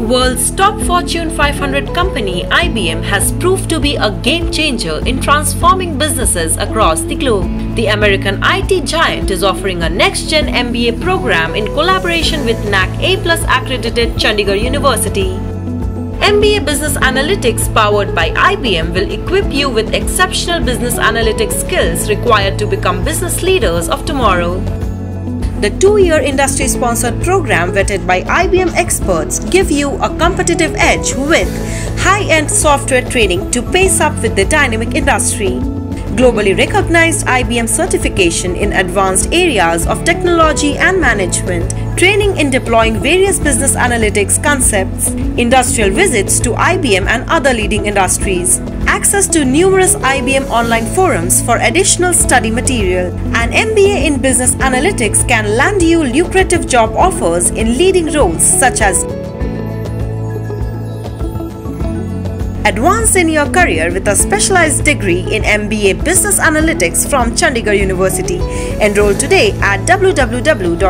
World's top Fortune 500 company IBM has proved to be a game changer in transforming businesses across the globe. The American IT giant is offering a next-gen MBA program in collaboration with NAAC A+ accredited Chandigarh University. MBA Business Analytics powered by IBM will equip you with exceptional business analytics skills required to become business leaders of tomorrow. The two-year industry-sponsored program vetted by IBM experts give you a competitive edge with high-end software training to pace up with the dynamic industry. Globally recognized IBM certification in advanced areas of technology and management, training in deploying various business analytics concepts, industrial visits to IBM and other leading industries, access to numerous IBM online forums for additional study material. An MBA in Business Analytics can land you lucrative job offers in leading roles such as Advance in your career with a specialized degree in MBA Business Analytics from Chandigarh University. Enroll today at www.cuchd.in.